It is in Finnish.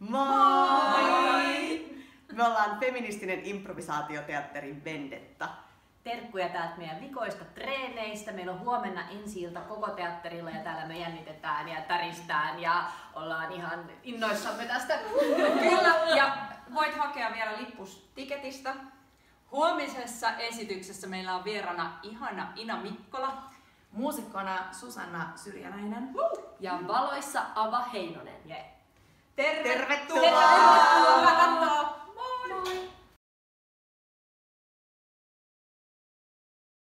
Moi! Me ollaan feministinen improvisaatioteatteri Vendetta. Terkkuja täältä meidän vikoista treeneistä. Meillä on huomenna ensi ilta koko teatterilla ja täällä me jännitetään ja täristään ja ollaan ihan innoissamme tästä. Kyllä, ja voit hakea vielä lippus tiketistä. Huomisessa esityksessä meillä on vierana ihana Ina Mikkola. Muusikkona Susanna Syrjäläinen. Ja valoissa Ava Heinonen. Yeah. Tervetuloa!